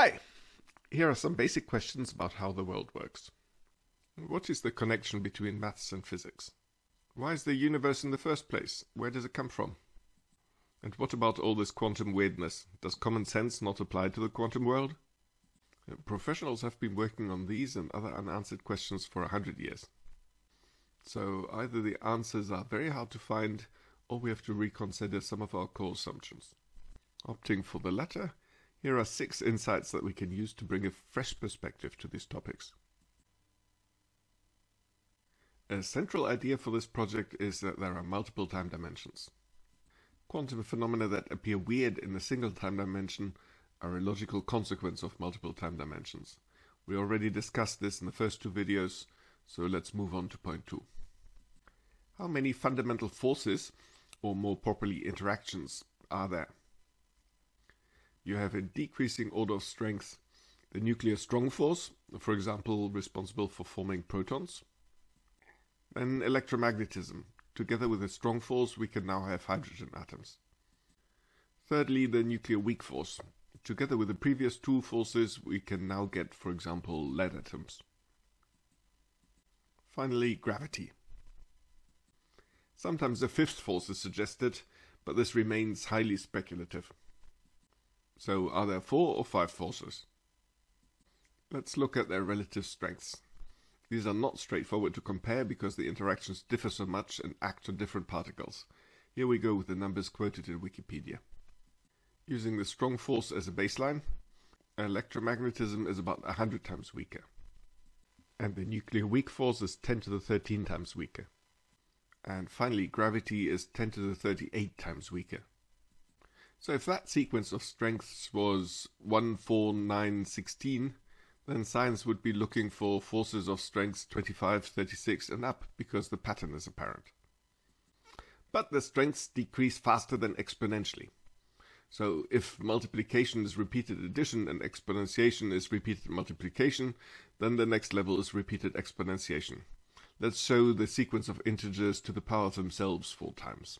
Hi! Here are some basic questions about how the world works. What is the connection between maths and physics? Why is the universe in the first place? Where does it come from? And what about all this quantum weirdness? Does common sense not apply to the quantum world? Uh, professionals have been working on these and other unanswered questions for a hundred years. So either the answers are very hard to find, or we have to reconsider some of our core assumptions. Opting for the latter, here are six insights that we can use to bring a fresh perspective to these topics. A central idea for this project is that there are multiple time dimensions. Quantum phenomena that appear weird in a single time dimension are a logical consequence of multiple time dimensions. We already discussed this in the first two videos, so let's move on to point two. How many fundamental forces, or more properly interactions, are there? You have a decreasing order of strength the nuclear strong force, for example, responsible for forming protons. Then electromagnetism. Together with a strong force, we can now have hydrogen atoms. Thirdly, the nuclear weak force. Together with the previous two forces, we can now get, for example, lead atoms. Finally, gravity. Sometimes a fifth force is suggested, but this remains highly speculative. So are there four or five forces? Let's look at their relative strengths. These are not straightforward to compare because the interactions differ so much and act on different particles. Here we go with the numbers quoted in Wikipedia. Using the strong force as a baseline, electromagnetism is about 100 times weaker. And the nuclear weak force is 10 to the 13 times weaker. And finally, gravity is 10 to the 38 times weaker. So if that sequence of strengths was 1, 4, 9, 16, then science would be looking for forces of strengths 25, 36 and up because the pattern is apparent. But the strengths decrease faster than exponentially. So if multiplication is repeated addition and exponentiation is repeated multiplication, then the next level is repeated exponentiation. Let's show the sequence of integers to the power of themselves four times.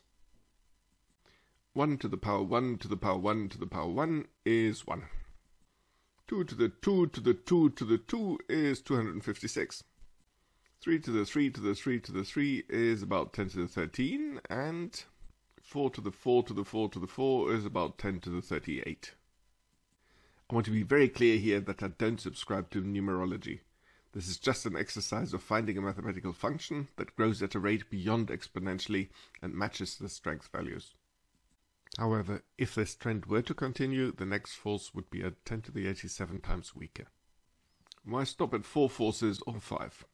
1 to the power 1 to the power 1 to the power 1 is 1. 2 to the 2 to the 2 to the 2 is 256. 3 to the 3 to the 3 to the 3 is about 10 to the 13, and 4 to the 4 to the 4 to the 4 is about 10 to the 38. I want to be very clear here that I don't subscribe to numerology. This is just an exercise of finding a mathematical function that grows at a rate beyond exponentially and matches the strength values. However, if this trend were to continue, the next force would be at 10 to the 87 times weaker. Why stop at 4 forces or 5?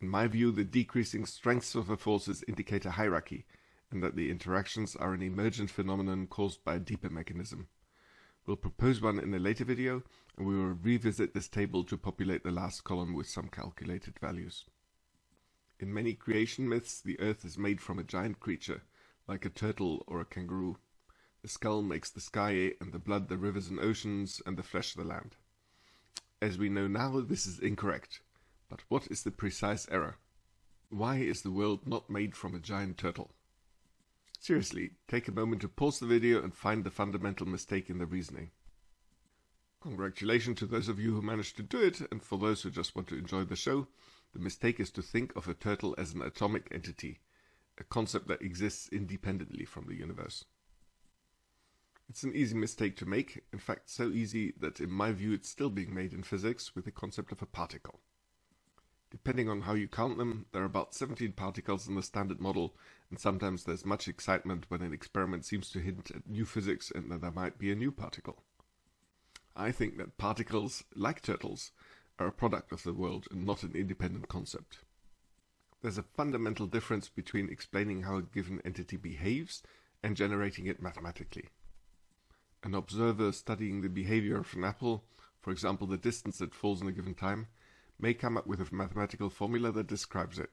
In my view, the decreasing strengths of the forces indicate a hierarchy, and that the interactions are an emergent phenomenon caused by a deeper mechanism. We'll propose one in a later video, and we will revisit this table to populate the last column with some calculated values. In many creation myths, the Earth is made from a giant creature, like a turtle or a kangaroo. The skull makes the sky, and the blood the rivers and oceans, and the flesh the land. As we know now, this is incorrect. But what is the precise error? Why is the world not made from a giant turtle? Seriously, take a moment to pause the video and find the fundamental mistake in the reasoning. Congratulations to those of you who managed to do it, and for those who just want to enjoy the show, the mistake is to think of a turtle as an atomic entity, a concept that exists independently from the universe. It's an easy mistake to make, in fact so easy that in my view it's still being made in physics with the concept of a particle. Depending on how you count them, there are about 17 particles in the standard model, and sometimes there's much excitement when an experiment seems to hint at new physics and that there might be a new particle. I think that particles, like turtles, are a product of the world and not an independent concept. There's a fundamental difference between explaining how a given entity behaves and generating it mathematically. An observer studying the behavior of an apple, for example the distance it falls in a given time, may come up with a mathematical formula that describes it.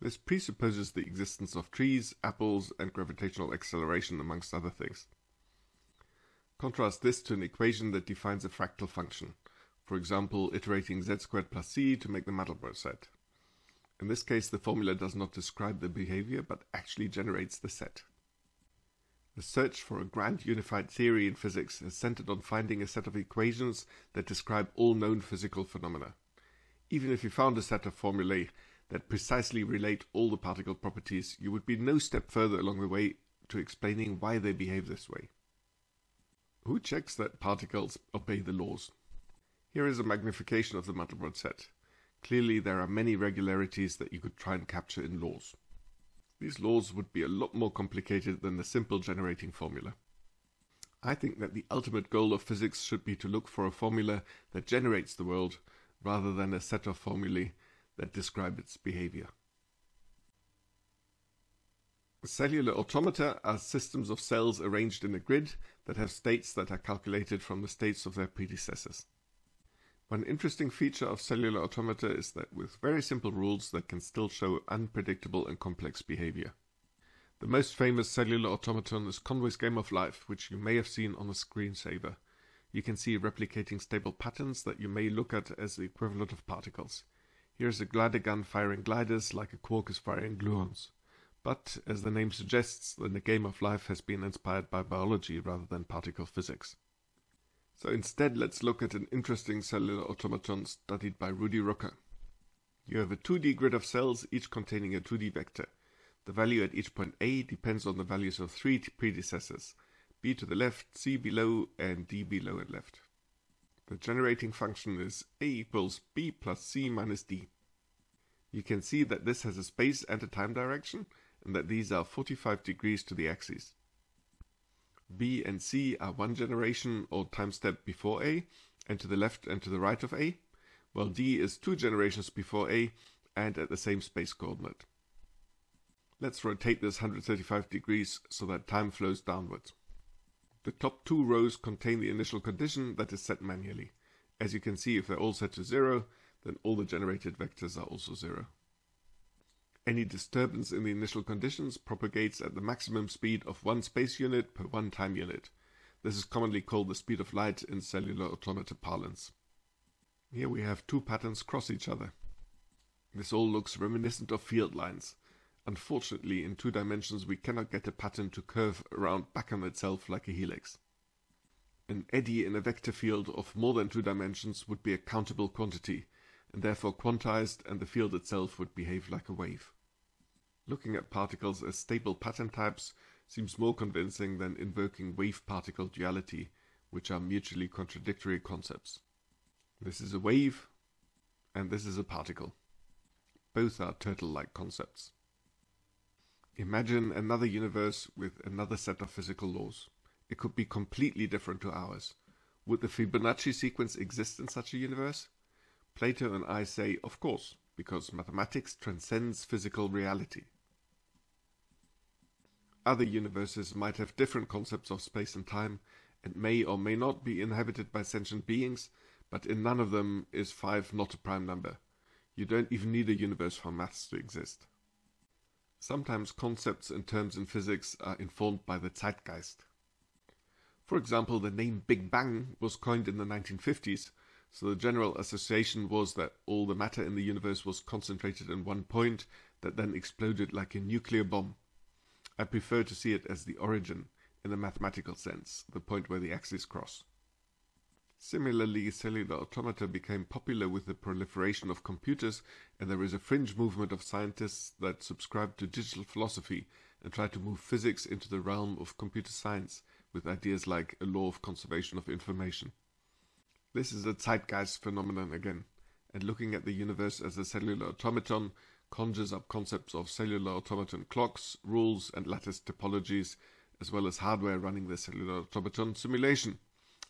This presupposes the existence of trees, apples, and gravitational acceleration amongst other things. Contrast this to an equation that defines a fractal function, for example iterating z squared plus c to make the Mandelbrot set. In this case the formula does not describe the behavior but actually generates the set. The search for a grand unified theory in physics is centered on finding a set of equations that describe all known physical phenomena. Even if you found a set of formulae that precisely relate all the particle properties, you would be no step further along the way to explaining why they behave this way. Who checks that particles obey the laws? Here is a magnification of the Mandelbrot set. Clearly there are many regularities that you could try and capture in laws. These laws would be a lot more complicated than the simple generating formula. I think that the ultimate goal of physics should be to look for a formula that generates the world rather than a set of formulae that describe its behavior. Cellular automata are systems of cells arranged in a grid that have states that are calculated from the states of their predecessors. One interesting feature of cellular automata is that with very simple rules they can still show unpredictable and complex behavior. The most famous cellular automaton is Conway's Game of Life, which you may have seen on a screensaver. You can see replicating stable patterns that you may look at as the equivalent of particles. Here's a glider gun firing gliders like a quark is firing gluons. But, as the name suggests, the game of life has been inspired by biology rather than particle physics. So instead, let's look at an interesting cellular automaton studied by Rudy Rucker. You have a 2D grid of cells, each containing a 2D vector. The value at each point A depends on the values of three predecessors, B to the left, C below, and D below and left. The generating function is A equals B plus C minus D. You can see that this has a space and a time direction, and that these are 45 degrees to the axis. B and C are one generation or time step before A, and to the left and to the right of A, while D is two generations before A and at the same space coordinate. Let's rotate this 135 degrees so that time flows downwards. The top two rows contain the initial condition that is set manually. As you can see, if they're all set to zero, then all the generated vectors are also zero. Any disturbance in the initial conditions propagates at the maximum speed of one space unit per one time unit. This is commonly called the speed of light in cellular automata parlance. Here we have two patterns cross each other. This all looks reminiscent of field lines. Unfortunately, in two dimensions we cannot get a pattern to curve around back on itself like a helix. An eddy in a vector field of more than two dimensions would be a countable quantity, and therefore quantized and the field itself would behave like a wave. Looking at particles as stable pattern types seems more convincing than invoking wave-particle duality, which are mutually contradictory concepts. This is a wave, and this is a particle. Both are turtle-like concepts. Imagine another universe with another set of physical laws. It could be completely different to ours. Would the Fibonacci sequence exist in such a universe? Plato and I say, of course, because mathematics transcends physical reality. Other universes might have different concepts of space and time, and may or may not be inhabited by sentient beings, but in none of them is 5 not a prime number. You don't even need a universe for maths to exist. Sometimes concepts and terms in physics are informed by the zeitgeist. For example, the name Big Bang was coined in the 1950s, so the general association was that all the matter in the universe was concentrated in one point that then exploded like a nuclear bomb. I prefer to see it as the origin, in a mathematical sense, the point where the axes cross. Similarly, cellular automata became popular with the proliferation of computers, and there is a fringe movement of scientists that subscribe to digital philosophy and try to move physics into the realm of computer science with ideas like a law of conservation of information. This is a zeitgeist phenomenon again, and looking at the universe as a cellular automaton conjures up concepts of cellular automaton clocks, rules, and lattice topologies, as well as hardware running the cellular automaton simulation.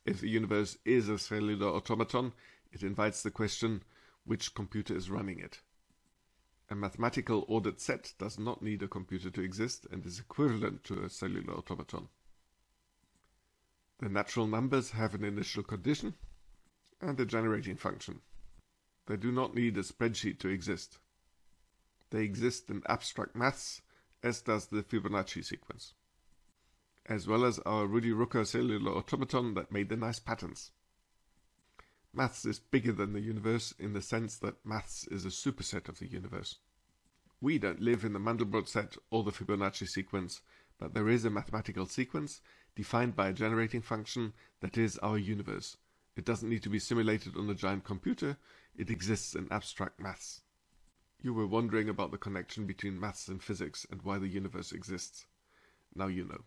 If the universe is a cellular automaton, it invites the question, which computer is running it? A mathematical ordered set does not need a computer to exist and is equivalent to a cellular automaton. The natural numbers have an initial condition and a generating function. They do not need a spreadsheet to exist. They exist in abstract maths, as does the Fibonacci sequence. As well as our Rudy Rucker cellular automaton that made the nice patterns. Maths is bigger than the universe in the sense that maths is a superset of the universe. We don't live in the Mandelbrot set or the Fibonacci sequence, but there is a mathematical sequence defined by a generating function that is our universe. It doesn't need to be simulated on a giant computer, it exists in abstract maths. You were wondering about the connection between maths and physics and why the universe exists. Now you know.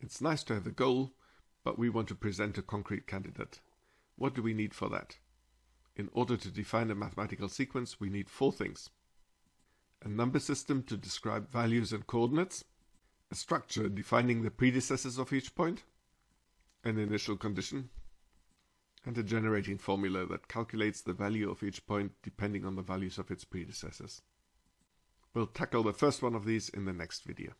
It's nice to have a goal, but we want to present a concrete candidate. What do we need for that? In order to define a mathematical sequence, we need four things. A number system to describe values and coordinates, a structure defining the predecessors of each point, an initial condition, and a generating formula that calculates the value of each point depending on the values of its predecessors. We'll tackle the first one of these in the next video.